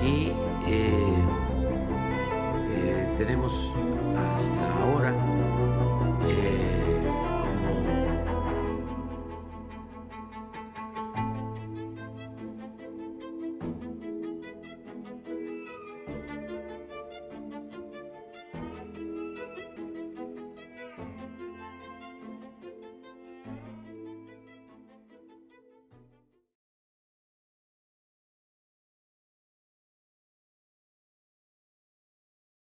Y eh, eh, tenemos hasta ahora eh,